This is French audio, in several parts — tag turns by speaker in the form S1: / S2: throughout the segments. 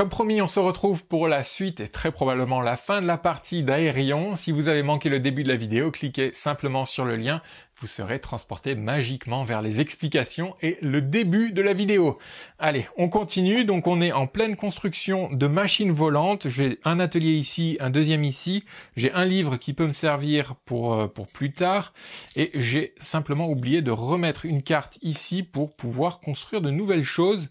S1: Comme promis, on se retrouve pour la suite et très probablement la fin de la partie d'Aérion. Si vous avez manqué le début de la vidéo, cliquez simplement sur le lien. Vous serez transporté magiquement vers les explications et le début de la vidéo. Allez, on continue. Donc on est en pleine construction de machines volantes. J'ai un atelier ici, un deuxième ici. J'ai un livre qui peut me servir pour, euh, pour plus tard. Et j'ai simplement oublié de remettre une carte ici pour pouvoir construire de nouvelles choses.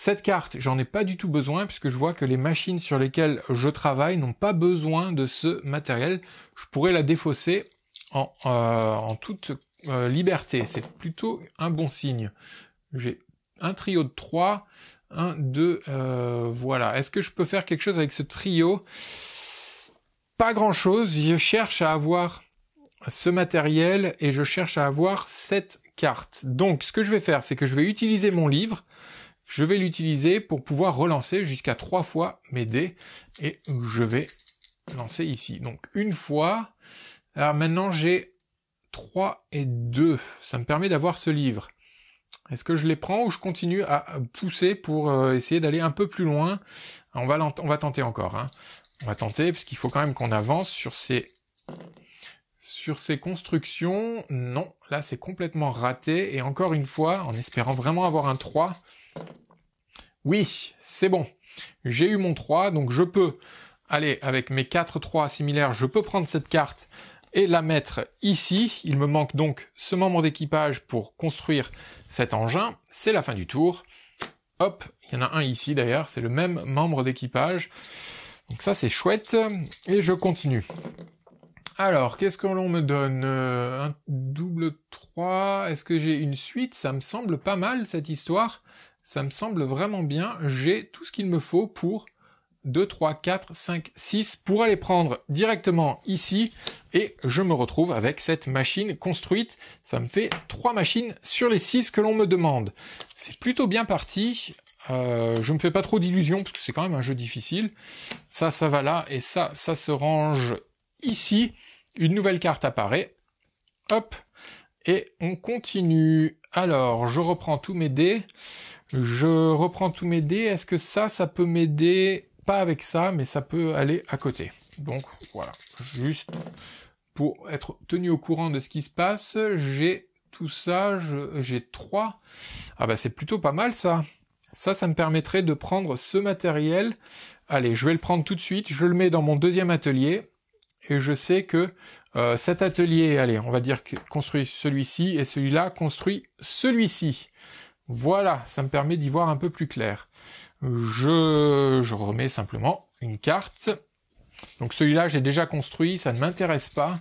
S1: Cette carte, j'en ai pas du tout besoin puisque je vois que les machines sur lesquelles je travaille n'ont pas besoin de ce matériel. Je pourrais la défausser en, euh, toute euh, liberté. C'est plutôt un bon signe. J'ai un trio de 3, 1, 2, voilà. Est-ce que je peux faire quelque chose avec ce trio? Pas grand-chose. Je cherche à avoir ce matériel et je cherche à avoir cette carte. Donc, ce que je vais faire, c'est que je vais utiliser mon livre je vais l'utiliser pour pouvoir relancer jusqu'à trois fois mes dés et je vais lancer ici. Donc une fois. Alors maintenant j'ai 3 et 2. Ça me permet d'avoir ce livre. Est-ce que je les prends ou je continue à pousser pour euh, essayer d'aller un peu plus loin? On va, on va tenter encore. Hein. On va tenter parce qu'il faut quand même qu'on avance sur ces sur ces constructions. Non, là c'est complètement raté. Et encore une fois, en espérant vraiment avoir un 3, oui, c'est bon. J'ai eu mon 3, donc je peux aller avec mes 4 3 similaires, je peux prendre cette carte et la mettre ici. Il me manque donc ce membre d'équipage pour construire cet engin. C'est la fin du tour. Hop, il y en a un ici d'ailleurs, c'est le même membre d'équipage. Donc ça c'est chouette. Et je continue. Alors, qu'est-ce que l'on me donne? Euh, Un double 3. Est-ce que j'ai une suite? Ça me semble pas mal cette histoire ça me semble vraiment bien. J'ai tout ce qu'il me faut pour 2, 3, 4, 5, 6 pour aller prendre directement ici et je me retrouve avec cette machine construite. Ça me fait 3 machines sur les 6 que l'on me demande. C'est plutôt bien parti. Euh, je me fais pas trop d'illusions parce que c'est quand même un jeu difficile. Ça, ça va là et ça, ça se range ici. Une nouvelle carte apparaît. Hop. Et on continue. Alors, je reprends tous mes dés. Je reprends tous mes dés. Est-ce que ça, ça peut m'aider? Pas avec ça, mais ça peut aller à côté. Donc voilà, juste pour être tenu au courant de ce qui se passe, j'ai tout ça, j'ai trois. Ah bah c'est plutôt pas mal ça. Ça, ça me permettrait de prendre ce matériel. Allez, je vais le prendre tout de suite. Je le mets dans mon deuxième atelier. Et je sais que euh, cet atelier, allez, on va dire que construit celui-ci et celui-là construit celui-ci. Voilà, ça me permet d'y voir un peu plus clair. Je, je remets simplement une carte. Donc celui-là, j'ai déjà construit, ça ne m'intéresse pas.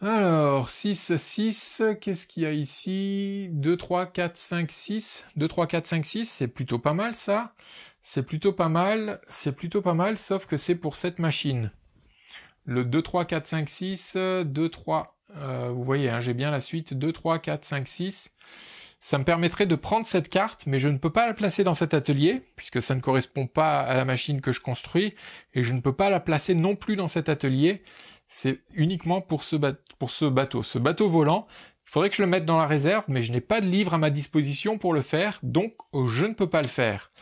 S1: Alors, 6, 6, qu'est-ce qu'il y a ici? 2, 3, 4, 5, 6. 2, 3, 4, 5, 6, c'est plutôt pas mal ça. C'est plutôt pas mal, c'est plutôt pas mal, sauf que c'est pour cette machine. Le 2, 3, 4, 5, 6, 2, 3, vous voyez, hein, j'ai bien la suite, 2, 3, 4, 5, 6 ça me permettrait de prendre cette carte, mais je ne peux pas la placer dans cet atelier, puisque ça ne correspond pas à la machine que je construis, et je ne peux pas la placer non plus dans cet atelier. C'est uniquement pour ce, bateau. Ce bateau volant, il faudrait que je le mette dans la réserve, mais je n'ai pas de livre à ma disposition pour le faire, donc je ne peux pas le faire.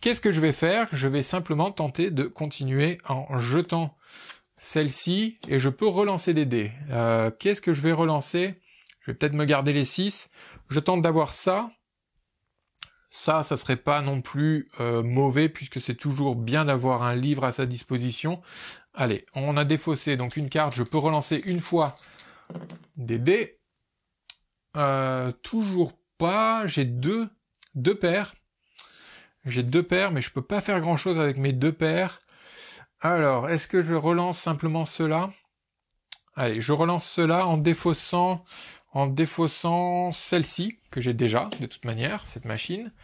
S1: Qu'est-ce que je vais faire? Je vais simplement tenter de continuer en jetant celle-ci, et je peux relancer des dés. Euh, qu'est-ce que je vais relancer? Je vais peut-être me garder les 6. Je tente d'avoir ça. Ça, ça serait pas non plus euh, mauvais puisque c'est toujours bien d'avoir un livre à sa disposition. Allez, on a défaussé donc une carte. Je peux relancer une fois des dés. Euh, toujours pas. J'ai deux, deux paires. J'ai deux paires, mais je peux pas faire grand chose avec mes deux paires. Alors, est-ce que je relance simplement cela? Allez, je relance cela en défaussant en défaussant celle-ci, que j'ai déjà, de toute manière, cette machine.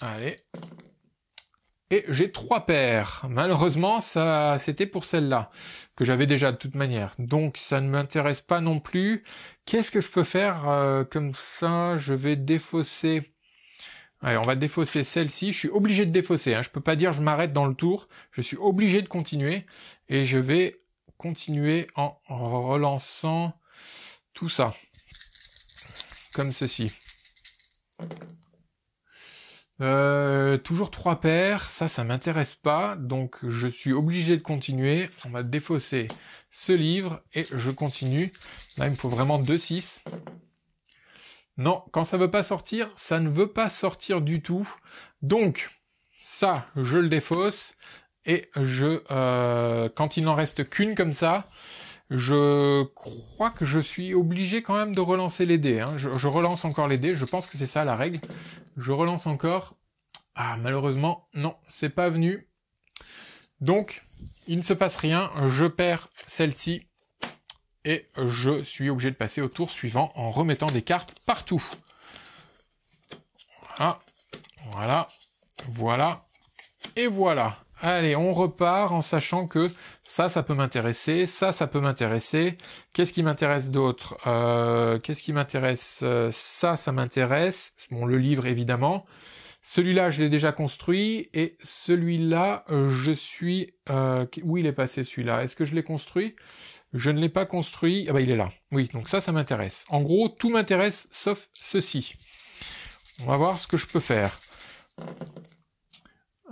S1: Allez. Et j'ai trois paires. Malheureusement, ça, c'était pour celle-là, que j'avais déjà de toute manière. Donc, ça ne m'intéresse pas non plus. Qu'est-ce que je peux faire euh, comme ça? Je vais défausser... Allez, on va défausser celle-ci. Je suis obligé de défausser. Hein. Je peux pas dire je m'arrête dans le tour. Je suis obligé de continuer. Et je vais continuer en relançant tout ça ceci. Euh, toujours trois paires, ça, ça m'intéresse pas, donc je suis obligé de continuer. On va défausser ce livre et je continue. Là, il me faut vraiment deux 6. Non, quand ça veut pas sortir, ça ne veut pas sortir du tout. Donc, ça, je le défausse et je, euh, quand il n'en reste qu'une comme ça, je crois que je suis obligé quand même de relancer les dés. Hein. Je, relance encore les dés. Je pense que c'est ça la règle. Je relance encore. Ah, malheureusement, non, c'est pas venu. Donc, il ne se passe rien. Je perds celle-ci. Et je suis obligé de passer au tour suivant en remettant des cartes partout. Voilà. Voilà. Voilà. Et voilà. Allez, on repart en sachant que ça, ça peut m'intéresser, ça, ça peut m'intéresser. Qu'est-ce qui m'intéresse d'autre? Euh, Qu'est-ce qui m'intéresse euh, Ça, ça m'intéresse. Bon, le livre, évidemment. Celui-là, je l'ai déjà construit. Et celui-là, euh, je suis... où il est passé, celui-là? Est-ce que je l'ai construit? Je ne l'ai pas construit. Ah bah, il est là. Oui, donc ça, ça m'intéresse. En gros, tout m'intéresse, sauf ceci. On va voir ce que je peux faire.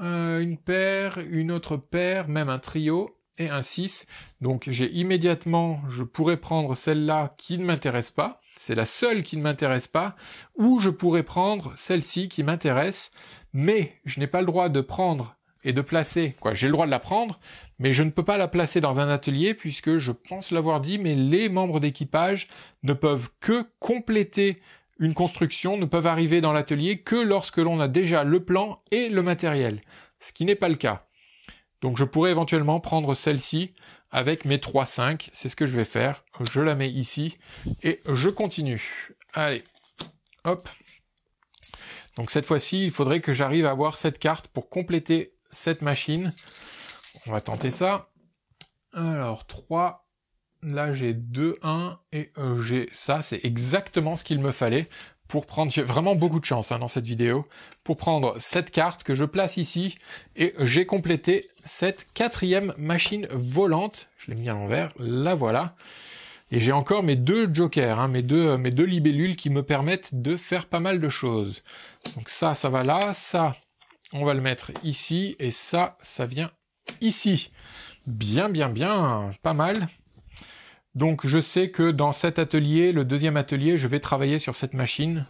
S1: Euh, une paire, une autre paire, même un trio et un 6. Donc j'ai immédiatement, je pourrais prendre celle-là qui ne m'intéresse pas, c'est la seule qui ne m'intéresse pas, ou je pourrais prendre celle-ci qui m'intéresse, mais je n'ai pas le droit de prendre et de placer, quoi, j'ai le droit de la prendre, mais je ne peux pas la placer dans un atelier puisque je pense l'avoir dit, mais les membres d'équipage ne peuvent que compléter une construction ne peuvent arriver dans l'atelier que lorsque l'on a déjà le plan et le matériel, ce qui n'est pas le cas. Donc je pourrais éventuellement prendre celle-ci avec mes 3-5, c'est ce que je vais faire, je la mets ici et je continue. Allez, hop. Donc cette fois-ci, il faudrait que j'arrive à avoir cette carte pour compléter cette machine. On va tenter ça. Alors 3, Là, j'ai 2, 1 et euh, j'ai ça. C'est exactement ce qu'il me fallait pour prendre... J'ai vraiment beaucoup de chance hein, dans cette vidéo. Pour prendre cette carte que je place ici. Et j'ai complété cette quatrième machine volante. Je l'ai mis à l'envers. La voilà. Et j'ai encore mes deux jokers, hein, mes, deux, mes deux libellules qui me permettent de faire pas mal de choses. Donc ça, ça va là. Ça, on va le mettre ici. Et ça, ça vient ici. Bien, bien, bien. Pas mal. Donc je sais que dans cet atelier, le deuxième atelier, je vais travailler sur cette machine.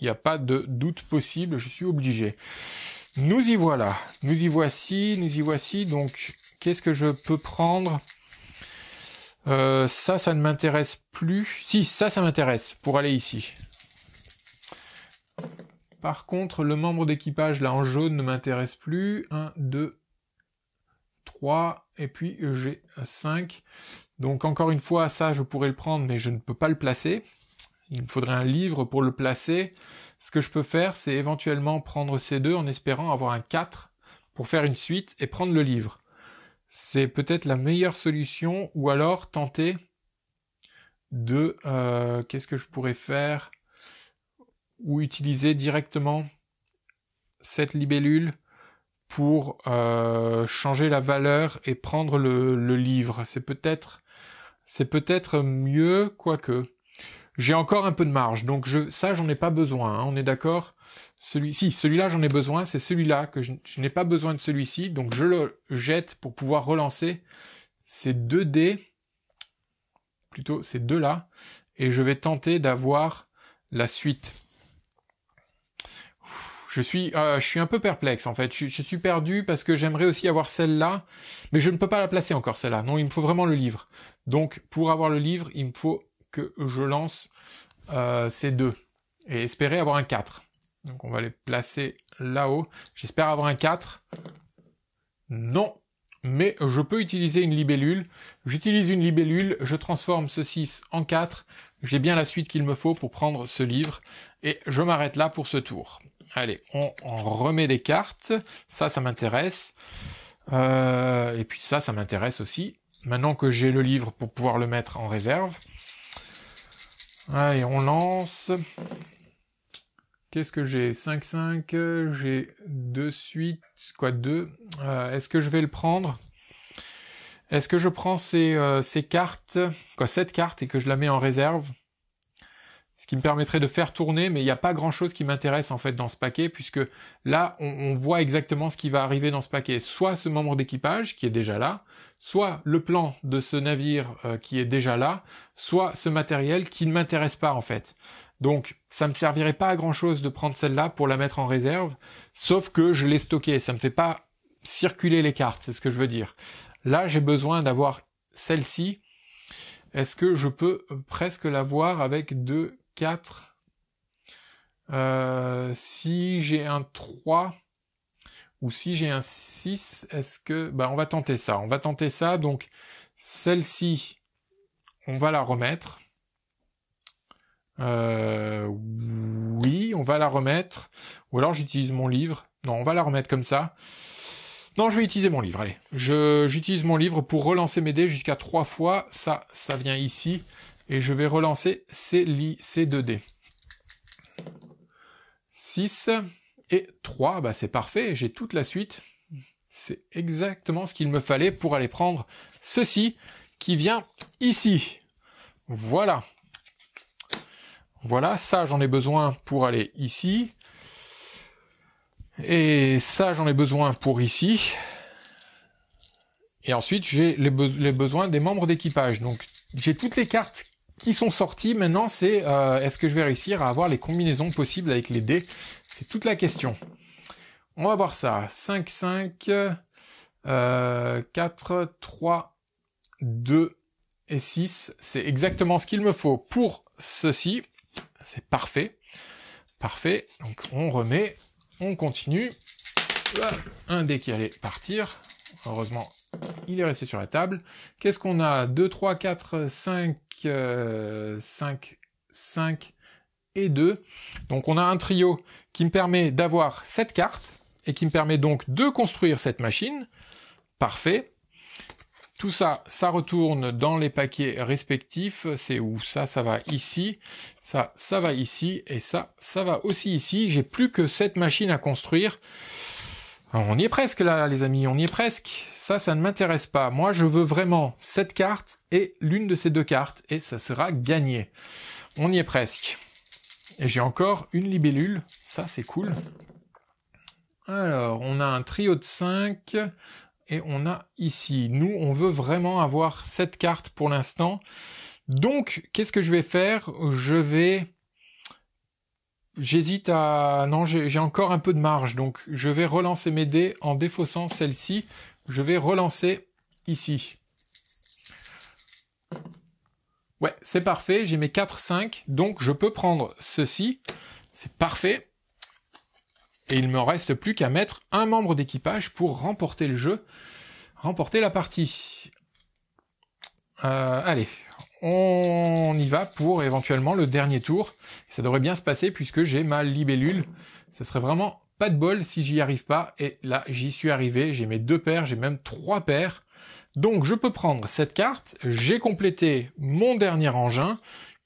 S1: Il n'y a pas de doute possible, je suis obligé. Nous y voilà, nous y voici, nous y voici. Donc qu'est-ce que je peux prendre? Euh, Ça, ça ne m'intéresse plus. Si, ça, ça m'intéresse pour aller ici. Par contre, le membre d'équipage là en jaune ne m'intéresse plus. 1, 2, 3, et puis j'ai 5. Donc encore une fois, ça, je pourrais le prendre, mais je ne peux pas le placer. Il me faudrait un livre pour le placer. Ce que je peux faire, c'est éventuellement prendre ces deux en espérant avoir un 4 pour faire une suite et prendre le livre. C'est peut-être la meilleure solution, ou alors tenter de... Euh, qu'est-ce que je pourrais faire Ou utiliser directement cette libellule pour euh, changer la valeur et prendre le, le livre. C'est peut-être c'est peut-être mieux, quoique. J'ai encore un peu de marge, donc je, ça j'en ai pas besoin, hein, on est d'accord? Celui Si, celui-là j'en ai besoin, c'est celui-là que je, n'ai pas besoin de celui-ci, donc je le jette pour pouvoir relancer ces deux dés, plutôt ces deux-là, et je vais tenter d'avoir la suite. Je suis, euh, je suis un peu perplexe en fait. Je, suis perdu parce que j'aimerais aussi avoir celle-là, mais je ne peux pas la placer encore celle-là. Non, il me faut vraiment le livre. Donc pour avoir le livre, il me faut que je lance euh, ces deux et espérer avoir un 4. Donc on va les placer là-haut. J'espère avoir un 4. Non, mais je peux utiliser une libellule. J'utilise une libellule, je transforme ce 6 en 4. J'ai bien la suite qu'il me faut pour prendre ce livre. Et je m'arrête là pour ce tour. Allez, on, remet des cartes. Ça, ça m'intéresse. Euh, et puis ça, ça m'intéresse aussi maintenant que j'ai le livre pour pouvoir le mettre en réserve. Allez, on lance. Qu'est-ce que j'ai? 5-5, j'ai deux suites, quoi deux? Euh, est-ce que je vais le prendre? Est-ce que je prends ces, euh, ces cartes, quoi cette carte et que je la mets en réserve? Ce qui me permettrait de faire tourner, mais il n'y a pas grand-chose qui m'intéresse en fait dans ce paquet, puisque là, on, voit exactement ce qui va arriver dans ce paquet. Soit ce membre d'équipage qui est déjà là, soit le plan de ce navire euh, qui est déjà là, soit ce matériel qui ne m'intéresse pas en fait. Donc, ça me servirait pas à grand-chose de prendre celle-là pour la mettre en réserve, sauf que je l'ai stockée. Ça me fait pas circuler les cartes, c'est ce que je veux dire. Là, j'ai besoin d'avoir celle-ci. Est-ce que je peux presque l'avoir avec deux 4. Euh, si j'ai un 3 ou si j'ai un 6, est-ce que... Bah, on va tenter ça. On va tenter ça. Donc, celle-ci, on va la remettre. Euh, oui, on va la remettre. Ou alors j'utilise mon livre. Non, on va la remettre comme ça. Non, je vais utiliser mon livre. Allez, j'utilise mon livre pour relancer mes dés jusqu'à trois fois. Ça, ça vient ici et je vais relancer ces, ces 2D. 6 et 3, bah c'est parfait, j'ai toute la suite. C'est exactement ce qu'il me fallait pour aller prendre ceci qui vient ici. Voilà. Voilà, ça j'en ai besoin pour aller ici. Et ça j'en ai besoin pour ici. Et ensuite j'ai les, les besoins des membres d'équipage. Donc j'ai toutes les cartes qui sont sortis. Maintenant, c'est euh, est-ce que je vais réussir à avoir les combinaisons possibles avec les dés? C'est toute la question. On va voir ça. 5, 5, euh, 4, 3, 2 et 6. C'est exactement ce qu'il me faut pour ceci. C'est parfait. Parfait. Donc on remet, on continue. Un dé qui allait partir. Heureusement, il est resté sur la table. Qu'est-ce qu'on a? 2, 3, 4, 5, 5, 5 et 2. Donc on a un trio qui me permet d'avoir cette carte et qui me permet donc de construire cette machine. Parfait. Tout ça, ça retourne dans les paquets respectifs. C'est où? Ça, ça va ici. Ça, ça va ici. Et ça, ça va aussi ici. J'ai plus que cette machine à construire. On y est presque là, les amis. On y est presque ça, ça ne m'intéresse pas. Moi, je veux vraiment cette carte et l'une de ces deux cartes, et ça sera gagné. On y est presque. Et j'ai encore une libellule, ça c'est cool. Alors, on a un trio de 5, et on a ici. Nous, on veut vraiment avoir cette carte pour l'instant. Donc, qu'est-ce que je vais faire? Je vais... J'hésite à... Non, j'ai encore un peu de marge, donc je vais relancer mes dés en défaussant celle-ci je vais relancer ici. Ouais, c'est parfait, j'ai mes 4, 5, donc je peux prendre ceci, c'est parfait. Et il me reste plus qu'à mettre un membre d'équipage pour remporter le jeu, remporter la partie. Euh, allez, on y va pour éventuellement le dernier tour. Ça devrait bien se passer puisque j'ai ma libellule. Ça serait vraiment pas de bol si j'y arrive pas. Et là, j'y suis arrivé. J'ai mes deux paires, j'ai même trois paires. Donc, je peux prendre cette carte. J'ai complété mon dernier engin.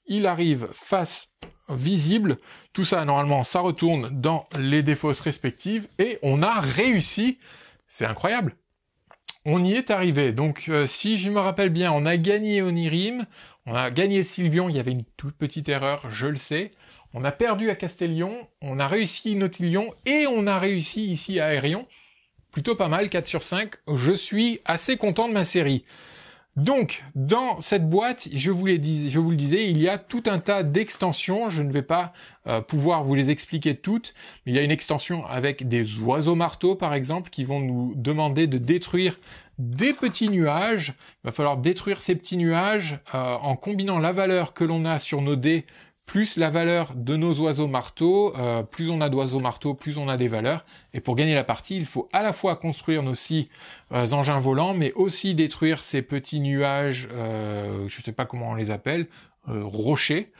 S1: Il arrive face visible. Tout ça, normalement, ça retourne dans les défausses respectives. Et on a réussi. C'est incroyable. On y est arrivé. Donc, euh, si je me rappelle bien, on a gagné Onirim, on a gagné Sylvion. Il y avait une toute petite erreur, je le sais. On a perdu à Castellion, on a réussi Nautilion et on a réussi ici à Aérion. Plutôt pas mal, 4 sur 5. Je suis assez content de ma série. Donc, dans cette boîte, je vous, le disais, il y a tout un tas d'extensions. Je ne vais pas euh, pouvoir vous les expliquer toutes, mais il y a une extension avec des oiseaux marteaux, par exemple, qui vont nous demander de détruire des petits nuages. Il va falloir détruire ces petits nuages euh, en combinant la valeur que l'on a sur nos dés plus la valeur de nos oiseaux marteaux, euh, plus on a d'oiseaux marteaux, plus on a des valeurs. Et pour gagner la partie, il faut à la fois construire nos six euh, engins volants, mais aussi détruire ces petits nuages, euh, je ne sais pas comment on les appelle, rochers.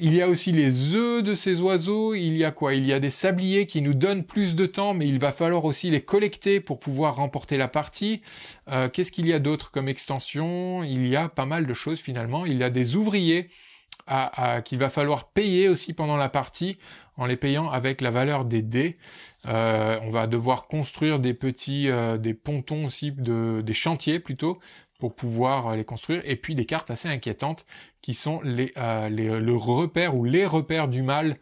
S1: Il y a aussi les œufs de ces oiseaux, il y a quoi? Il y a des sabliers qui nous donnent plus de temps, mais il va falloir aussi les collecter pour pouvoir remporter la partie. Qu'est-ce qu'il y a d'autre comme extension? Il y a pas mal de choses finalement. Il y a des ouvriers qu'il va falloir payer aussi pendant la partie en les payant avec la valeur des dés. Euh, on va devoir construire des petits, euh, des pontons aussi, de, des chantiers plutôt, pour pouvoir les construire, et puis des cartes assez inquiétantes qui sont les, le repère ou les repères du mal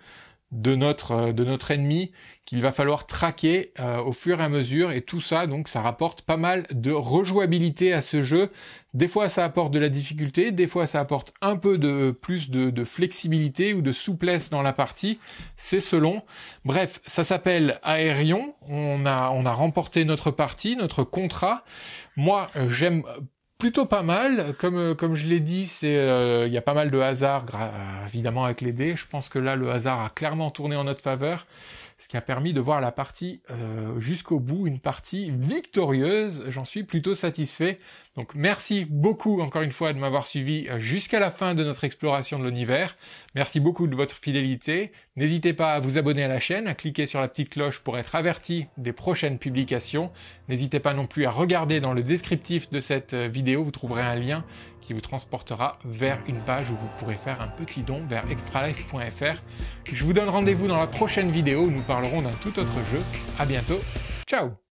S1: de notre euh, de notre ennemi qu'il va falloir traquer euh, au fur et à mesure et tout ça donc ça rapporte pas mal de rejouabilité à ce jeu. Des fois ça apporte de la difficulté, des fois ça apporte un peu de plus de, de flexibilité ou de souplesse dans la partie, c'est selon. Bref, ça s'appelle Aérion. On a on a remporté notre partie, notre contrat. Moi, j'aime plutôt pas mal. Comme euh, comme je l'ai dit, c'est euh, il y a pas mal de hasard, évidemment avec les dés. Je pense que là, le hasard a clairement tourné en notre faveur ce qui a permis de voir la partie euh, jusqu'au bout, une partie victorieuse. J'en suis plutôt satisfait. Donc merci beaucoup encore une fois de m'avoir suivi euh, jusqu'à la fin de notre exploration de l'univers. Merci beaucoup de votre fidélité. N'hésitez pas à vous abonner à la chaîne, à cliquer sur la petite cloche pour être averti des prochaines publications. N'hésitez pas non plus à regarder dans le descriptif de cette euh, vidéo, vous trouverez un lien qui vous transportera vers une page où vous pourrez faire un petit don vers extralife.fr. Je vous donne rendez-vous dans la prochaine vidéo où nous parlerons d'un tout autre jeu. À bientôt. Ciao